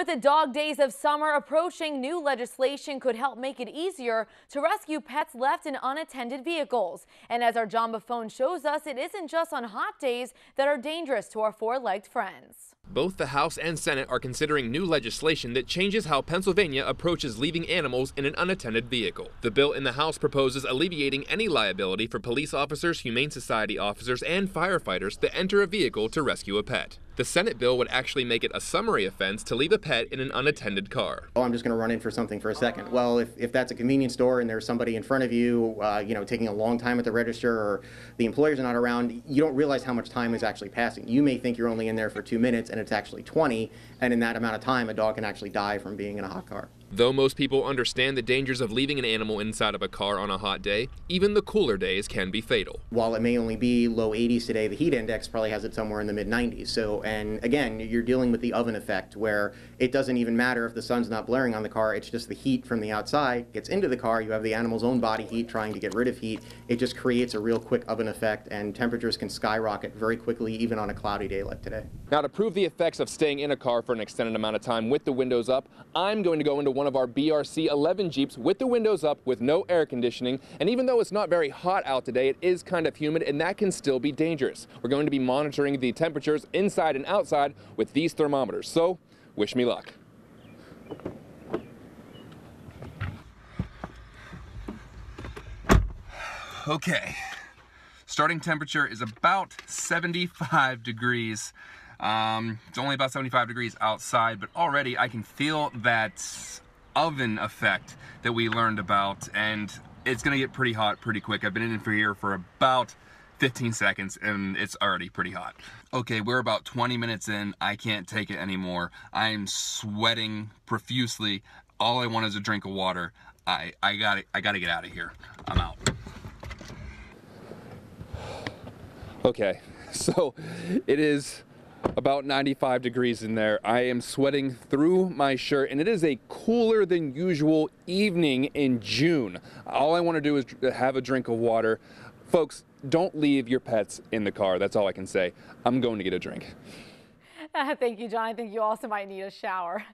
With the dog days of summer approaching, new legislation could help make it easier to rescue pets left in unattended vehicles. And as our John Buffone shows us, it isn't just on hot days that are dangerous to our four-legged friends. Both the House and Senate are considering new legislation that changes how Pennsylvania approaches leaving animals in an unattended vehicle. The bill in the House proposes alleviating any liability for police officers, Humane Society officers, and firefighters that enter a vehicle to rescue a pet. The Senate bill would actually make it a summary offense to leave a pet in an unattended car. Oh, I'm just going to run in for something for a second. Well, if, if that's a convenience store and there's somebody in front of you, uh, you know, taking a long time at the register or the employers are not around, you don't realize how much time is actually passing. You may think you're only in there for two minutes and it's actually 20, and in that amount of time, a dog can actually die from being in a hot car. Though most people understand the dangers of leaving an animal inside of a car on a hot day, even the cooler days can be fatal. While it may only be low 80s today, the heat index probably has it somewhere in the mid 90s. So, and again, you're dealing with the oven effect where it doesn't even matter if the sun's not blaring on the car, it's just the heat from the outside gets into the car. You have the animal's own body heat trying to get rid of heat. It just creates a real quick oven effect, and temperatures can skyrocket very quickly, even on a cloudy day like today. Now, to prove the effects of staying in a car for an extended amount of time with the windows up, I'm going to go into one of our BRC 11 Jeeps with the windows up with no air conditioning. And even though it's not very hot out today, it is kind of humid and that can still be dangerous. We're going to be monitoring the temperatures inside and outside with these thermometers. So wish me luck. Okay, starting temperature is about 75 degrees. Um, it's only about 75 degrees outside, but already I can feel that oven effect that we learned about and it's gonna get pretty hot pretty quick. I've been in for here for about 15 seconds and it's already pretty hot. Okay, we're about 20 minutes in. I can't take it anymore. I'm sweating profusely. All I want is a drink of water. I, I gotta, I gotta get out of here. I'm out. Okay, so it is about 95 degrees in there. I am sweating through my shirt and it is a cooler than usual evening in June. All I want to do is have a drink of water. Folks, don't leave your pets in the car. That's all I can say. I'm going to get a drink. Thank you, John. I think you also might need a shower.